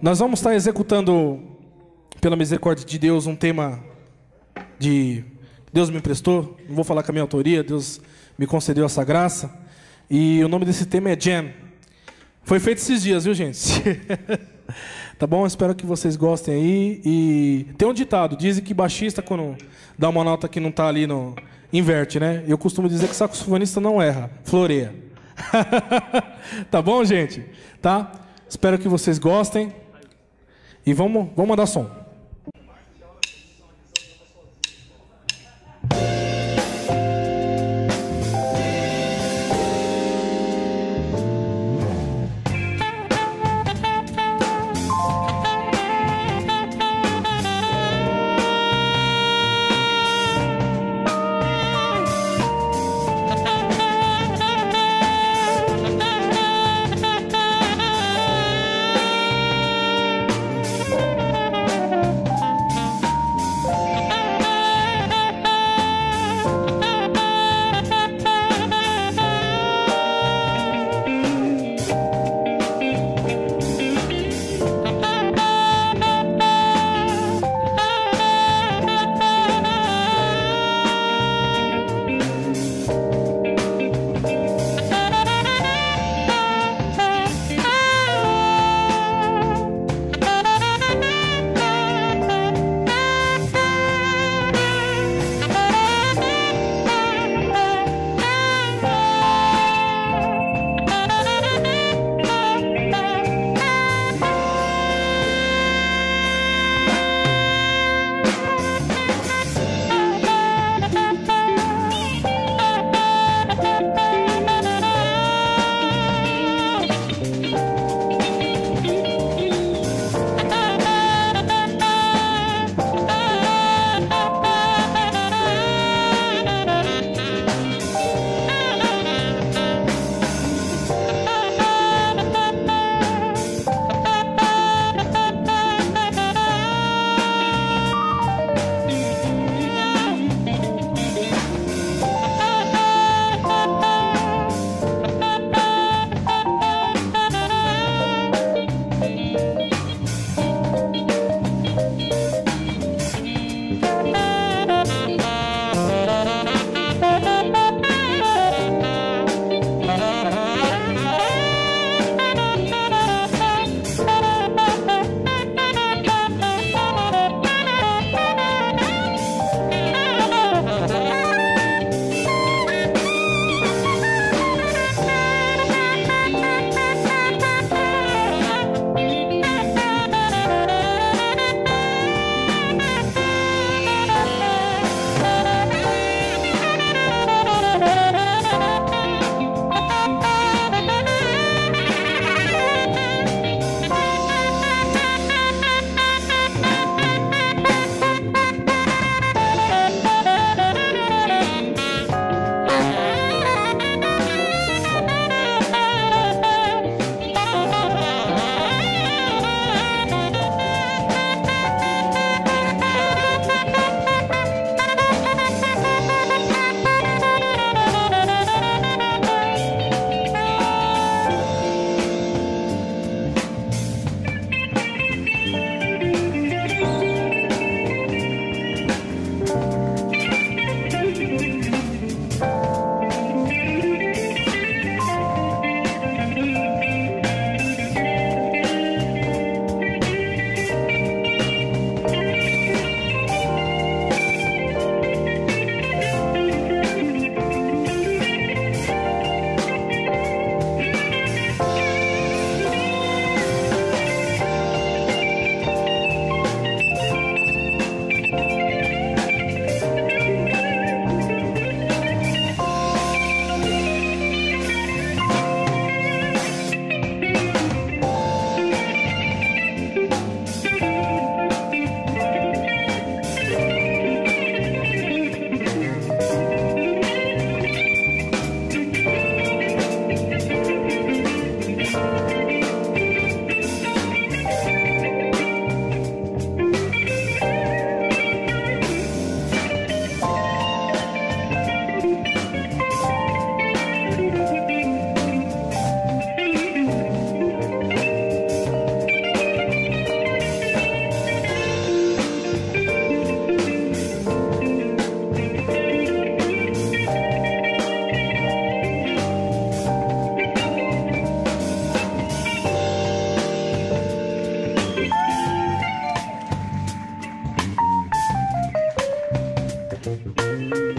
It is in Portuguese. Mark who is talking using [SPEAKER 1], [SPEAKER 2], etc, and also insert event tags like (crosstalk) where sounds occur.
[SPEAKER 1] Nós vamos estar executando, pela misericórdia de Deus, um tema de Deus me emprestou. Não vou falar com a minha autoria, Deus me concedeu essa graça. E o nome desse tema é Jam. Foi feito esses dias, viu, gente? (laughs) tá bom? Espero que vocês gostem aí. E tem um ditado: dizem que baixista, quando dá uma nota que não tá ali no. Inverte, né? Eu costumo dizer que saxofonista não erra, floreia. (laughs) tá bom, gente? Tá? Espero que vocês gostem. E vamos, vamos mandar som. Música